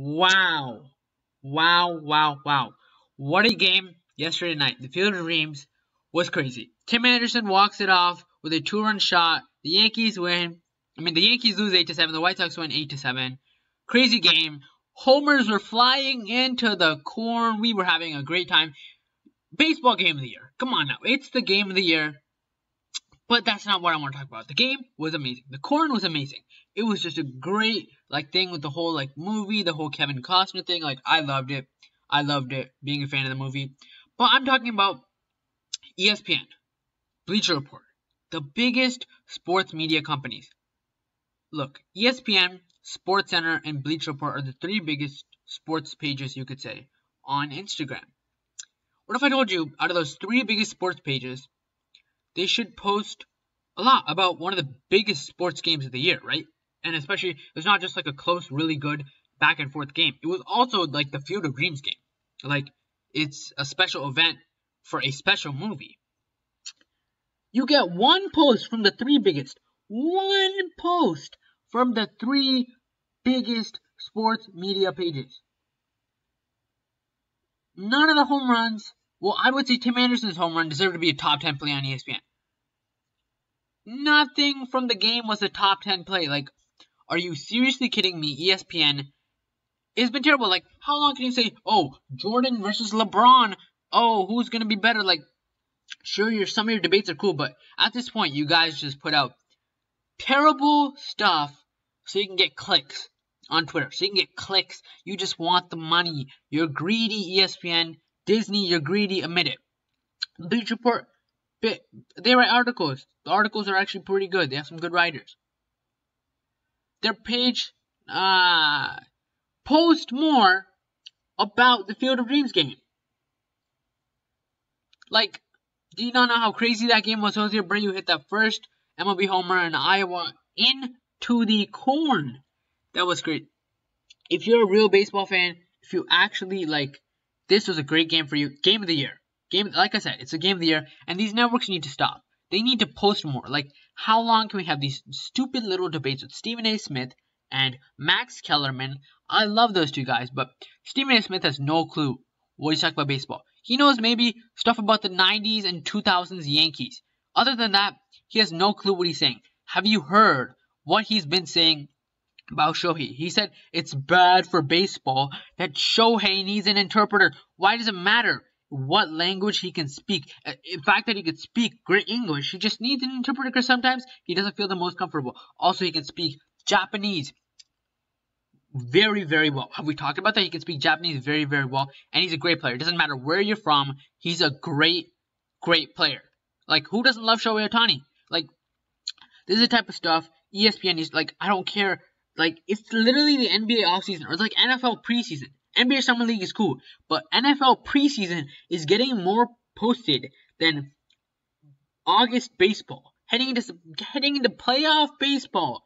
Wow. Wow, wow, wow. What a game yesterday night. The Field of Dreams was crazy. Tim Anderson walks it off with a two-run shot. The Yankees win. I mean, the Yankees lose 8 to 7. The White Sox win 8 to 7. Crazy game. Homers were flying into the corn. We were having a great time. Baseball game of the year. Come on now. It's the game of the year. But that's not what I want to talk about. The game was amazing. The corn was amazing. It was just a great like thing with the whole like movie, the whole Kevin Costner thing. Like I loved it. I loved it being a fan of the movie. But I'm talking about ESPN, Bleacher Report, the biggest sports media companies. Look, ESPN, SportsCenter, and Bleacher Report are the three biggest sports pages you could say on Instagram. What if I told you out of those three biggest sports pages, they should post a lot about one of the biggest sports games of the year, right? And especially, it's not just like a close, really good back and forth game. It was also like the Field of Dreams game. Like, it's a special event for a special movie. You get one post from the three biggest. One post from the three biggest sports media pages. None of the home runs. Well, I would say Tim Anderson's home run deserved to be a top 10 play on ESPN. Nothing from the game was a top 10 play. Like, are you seriously kidding me? ESPN it's been terrible. Like, how long can you say, oh, Jordan versus LeBron? Oh, who's gonna be better? Like, sure, your some of your debates are cool, but at this point, you guys just put out terrible stuff so you can get clicks on Twitter. So you can get clicks. You just want the money. You're greedy, ESPN, Disney. You're greedy. Admit it. Bleach Report they write articles. The articles are actually pretty good. They have some good writers. Their page uh, post more about the Field of Dreams game. Like, do you not know how crazy that game was? Jose Abreu hit that first MLB homer in Iowa into the corn. That was great. If you're a real baseball fan, if you actually like, this was a great game for you. Game of the year. Game, like I said, it's a game of the year, and these networks need to stop. They need to post more. Like, how long can we have these stupid little debates with Stephen A. Smith and Max Kellerman? I love those two guys, but Stephen A. Smith has no clue what he's talking about baseball. He knows maybe stuff about the 90s and 2000s Yankees. Other than that, he has no clue what he's saying. Have you heard what he's been saying about Shohei? He said it's bad for baseball that Shohei needs an interpreter. Why does it matter? What language he can speak. Uh, in fact, that he could speak great English, he just needs an interpreter because sometimes he doesn't feel the most comfortable. Also, he can speak Japanese very, very well. Have we talked about that? He can speak Japanese very, very well, and he's a great player. It doesn't matter where you're from, he's a great, great player. Like, who doesn't love Shohei Ohtani? Like, this is the type of stuff ESPN is like, I don't care. Like, it's literally the NBA offseason, or it's like NFL preseason. NBA Summer League is cool, but NFL preseason is getting more posted than August baseball. Heading into heading into playoff baseball.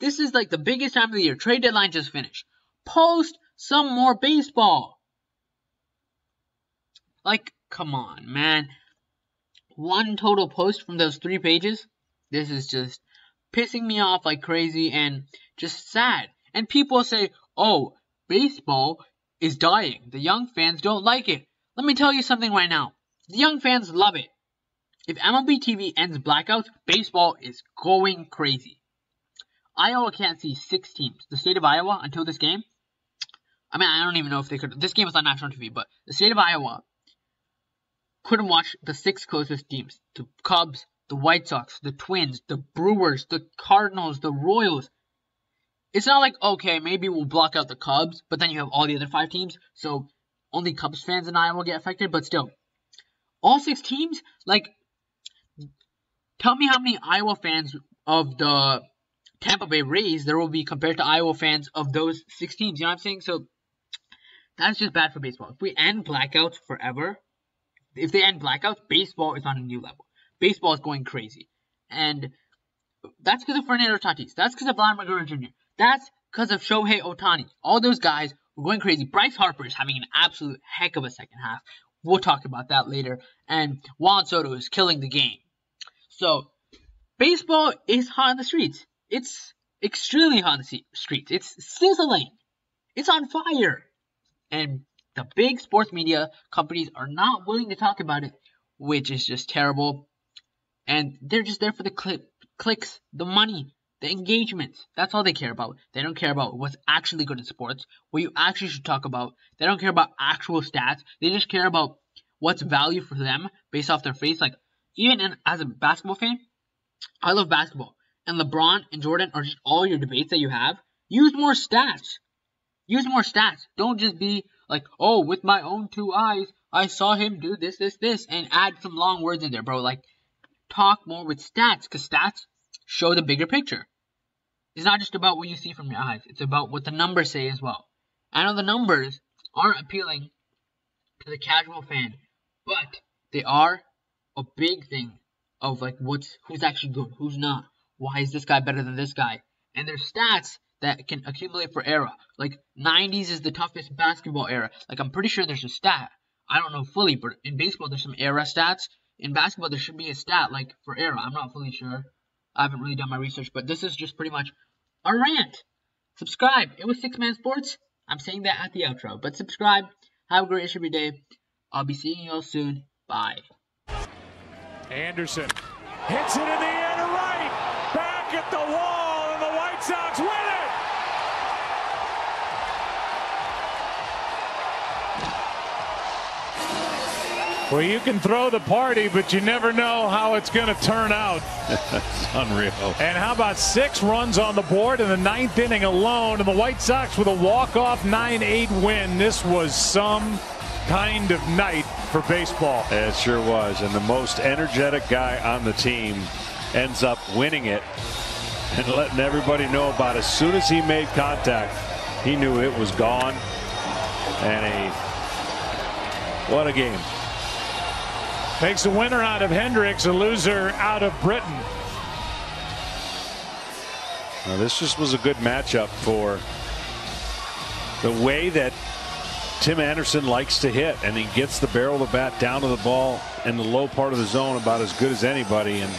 This is like the biggest time of the year. Trade deadline just finished. Post some more baseball. Like, come on, man. One total post from those three pages. This is just pissing me off like crazy and just sad. And people say, oh, baseball is dying. The young fans don't like it. Let me tell you something right now. The young fans love it. If MLB TV ends blackouts, baseball is going crazy. Iowa can't see six teams. The state of Iowa, until this game, I mean, I don't even know if they could. This game was on national TV, but the state of Iowa couldn't watch the six closest teams the Cubs, the White Sox, the Twins, the Brewers, the Cardinals, the Royals it's not like okay, maybe we'll block out the Cubs, but then you have all the other five teams, so only Cubs fans in Iowa get affected. But still, all six teams, like, tell me how many Iowa fans of the Tampa Bay Rays there will be compared to Iowa fans of those six teams. You know what I'm saying? So that's just bad for baseball. If we end blackouts forever, if they end blackouts, baseball is on a new level. Baseball is going crazy, and that's because of Fernando Tatis. That's because of Vladimir Guerrero Jr. That's because of Shohei Ohtani. All those guys were going crazy. Bryce Harper is having an absolute heck of a second half. We'll talk about that later. And Juan Soto is killing the game. So, baseball is hot in the streets. It's extremely hot in the streets. It's sizzling. It's on fire. And the big sports media companies are not willing to talk about it, which is just terrible. And they're just there for the clip, clicks, the money, the engagements. That's all they care about. They don't care about what's actually good in sports, what you actually should talk about. They don't care about actual stats. They just care about what's value for them based off their face. Like, even in, as a basketball fan, I love basketball. And LeBron and Jordan are just all your debates that you have. Use more stats. Use more stats. Don't just be like, oh, with my own two eyes, I saw him do this, this, this, and add some long words in there, bro. Like, talk more with stats, because stats show the bigger picture. It's not just about what you see from your eyes, it's about what the numbers say as well. I know the numbers aren't appealing to the casual fan, but they are a big thing of like what's who's actually good, who's not. Why is this guy better than this guy? And there's stats that can accumulate for era. Like 90s is the toughest basketball era. Like I'm pretty sure there's a stat. I don't know fully, but in baseball there's some era stats. In basketball there should be a stat like for era. I'm not fully sure. I haven't really done my research, but this is just pretty much a rant. Subscribe. It was Sixthman Sports. I'm saying that at the outro, but subscribe. Have a great rest of your day. I'll be seeing you all soon. Bye. Anderson hits it in the air to right. Back at the wall, and the White Sox win it. Well, you can throw the party, but you never know how it's going to turn out. That's unreal. And how about six runs on the board in the ninth inning alone, and the White Sox with a walk-off 9-8 win. This was some kind of night for baseball. It sure was. And the most energetic guy on the team ends up winning it and letting everybody know about it. As soon as he made contact, he knew it was gone. And a what a game. Makes a winner out of Hendriks, a loser out of Britton. Now, this just was a good matchup for the way that Tim Anderson likes to hit, and he gets the barrel of the bat down to the ball in the low part of the zone about as good as anybody. And